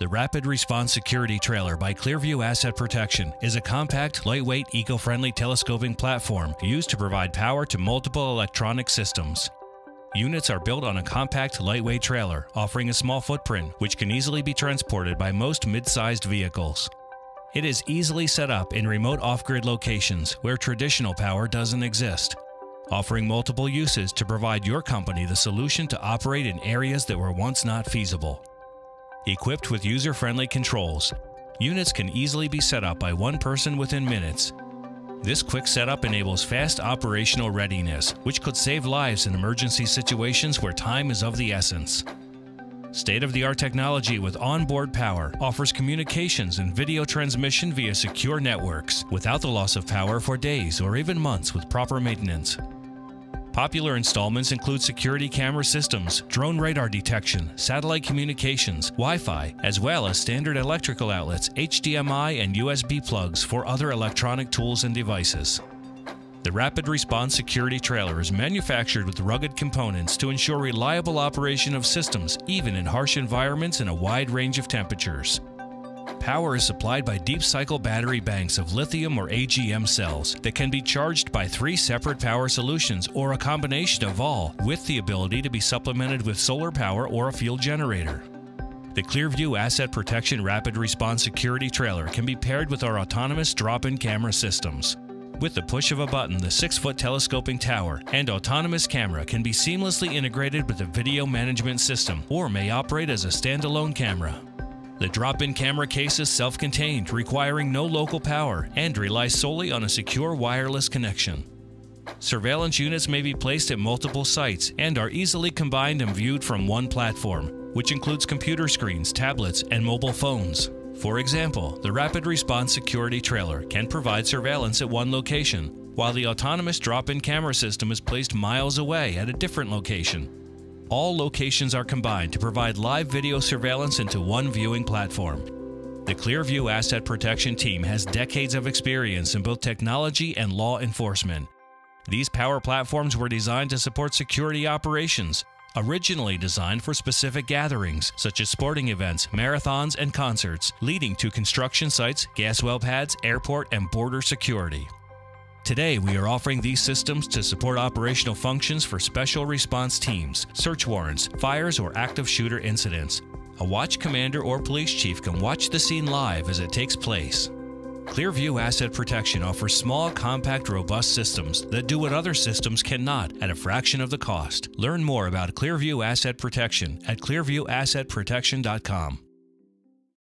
The Rapid Response Security Trailer by Clearview Asset Protection is a compact, lightweight, eco friendly telescoping platform used to provide power to multiple electronic systems. Units are built on a compact, lightweight trailer, offering a small footprint, which can easily be transported by most mid sized vehicles. It is easily set up in remote off grid locations where traditional power doesn't exist, offering multiple uses to provide your company the solution to operate in areas that were once not feasible. Equipped with user friendly controls, units can easily be set up by one person within minutes. This quick setup enables fast operational readiness, which could save lives in emergency situations where time is of the essence. State of the art technology with onboard power offers communications and video transmission via secure networks without the loss of power for days or even months with proper maintenance. Popular installments include security camera systems, drone radar detection, satellite communications, Wi Fi, as well as standard electrical outlets, HDMI, and USB plugs for other electronic tools and devices. The Rapid Response Security Trailer is manufactured with rugged components to ensure reliable operation of systems even in harsh environments and a wide range of temperatures. Power is supplied by deep cycle battery banks of lithium or AGM cells that can be charged by three separate power solutions or a combination of all, with the ability to be supplemented with solar power or a fuel generator. The Clearview Asset Protection Rapid Response Security Trailer can be paired with our autonomous drop in camera systems. With the push of a button, the 6 foot telescoping tower and autonomous camera can be seamlessly integrated with the video management system or may operate as a standalone camera. The drop in camera case is self contained, requiring no local power, and relies solely on a secure wireless connection. Surveillance units may be placed at multiple sites and are easily combined and viewed from one platform, which includes computer screens, tablets, and mobile phones. For example, the Rapid Response Security Trailer can provide surveillance at one location, while the autonomous drop in camera system is placed miles away at a different location. All locations are combined to provide live video surveillance into one viewing platform. The Clearview Asset Protection team has decades of experience in both technology and law enforcement. These power platforms were designed to support security operations, originally designed for specific gatherings such as sporting events, marathons, and concerts, leading to construction sites, gas well pads, airport, and border security. Today, we are offering these systems to support operational functions for special response teams, search warrants, fires, or active shooter incidents. A watch commander or police chief can watch the scene live as it takes place. Clearview Asset Protection offers small, compact, robust systems that do what other systems cannot at a fraction of the cost. Learn more about Clearview Asset Protection at clearviewassetprotection.com.